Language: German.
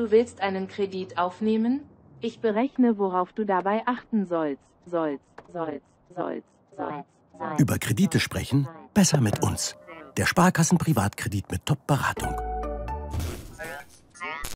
Du willst einen Kredit aufnehmen? Ich berechne, worauf du dabei achten sollst. Sollst, sollst, sollst, sollst. sollst. Über Kredite sprechen? Besser mit uns. Der Sparkassen Privatkredit mit Top-Beratung.